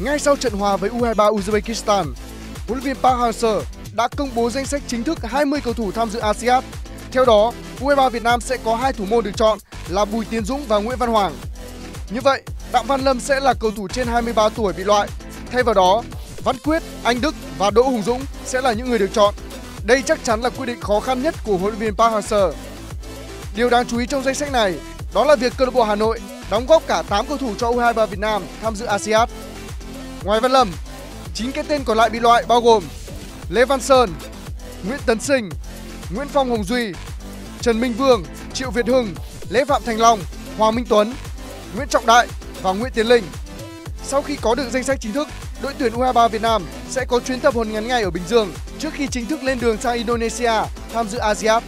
Ngay sau trận hòa với U23 Uzbekistan, huấn luyện viên Park Hang-seo đã công bố danh sách chính thức 20 cầu thủ tham dự ASEAN. Theo đó, U23 Việt Nam sẽ có hai thủ môn được chọn là Bùi Tiến Dũng và Nguyễn Văn Hoàng. Như vậy, Đặng Văn Lâm sẽ là cầu thủ trên 23 tuổi bị loại. Thay vào đó, Văn Quyết, Anh Đức và Đỗ Hùng Dũng sẽ là những người được chọn. Đây chắc chắn là quyết định khó khăn nhất của huấn luyện viên Park Hang-seo. Điều đáng chú ý trong danh sách này đó là việc câu lạc bộ Hà Nội đóng góp cả 8 cầu thủ cho U23 Việt Nam tham dự ASEAN. Ngoài Văn Lâm, 9 cái tên còn lại bị loại bao gồm Lê Văn Sơn, Nguyễn Tấn Sinh, Nguyễn Phong Hồng Duy, Trần Minh Vương, Triệu Việt Hưng, Lê Phạm Thành Long, Hoàng Minh Tuấn, Nguyễn Trọng Đại và Nguyễn Tiến Linh. Sau khi có được danh sách chính thức, đội tuyển U23 Việt Nam sẽ có chuyến tập huấn ngắn ngày ở Bình Dương trước khi chính thức lên đường sang Indonesia tham dự ASEAN.